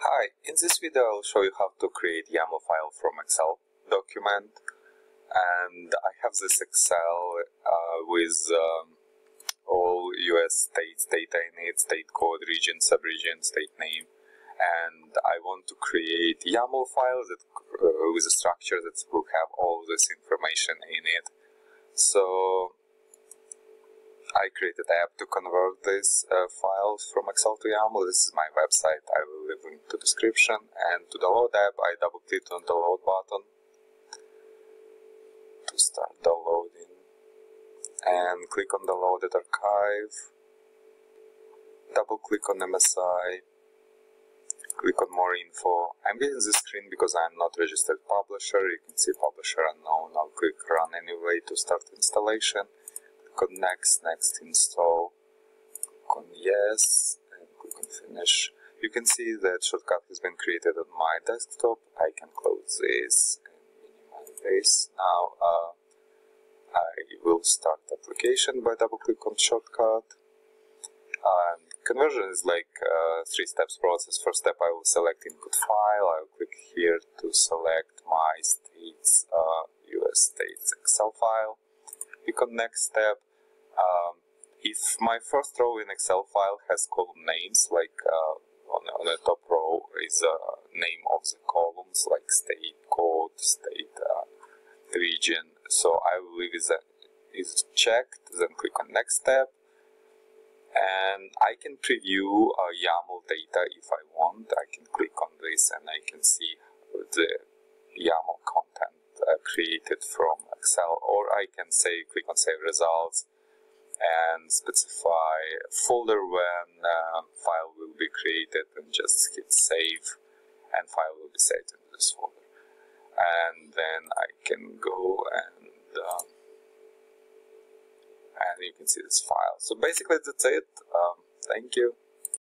Hi, in this video I'll show you how to create YAML file from Excel document and I have this Excel uh, with um, all US states data in it, state code, region, subregion, state name and I want to create YAML file that uh, with a structure that will have all this information in it. So I created an app to convert these uh, files from Excel to YAML. This is my website. I will leave link to description. And to download app, I double click on the download button to start downloading. And click on the downloaded archive. Double click on MSI. Click on more info. I'm getting this screen because I'm not registered publisher. You can see publisher unknown. I'll click run anyway to start installation click on next, next install, click on yes, and click on finish. You can see that shortcut has been created on my desktop. I can close this and minimize this. Now uh, I will start application by double click on shortcut. Um, conversion is like a three steps process. First step I will select input file. I will click here to select my states uh, US states Excel file click on next step. If my first row in Excel file has column names, like uh, on, on, the top row is a name of the columns, like state, code, state, uh, region, so I will leave it is checked, then click on next step, and I can preview uh, YAML data if I want. I can click on this and I can see the YAML content uh, created from Excel. Or I can say click on save results and specify folder when uh, file will be created and just hit save and file will be saved in this folder. And then I can go and um, and you can see this file. So basically that's it. Um, thank you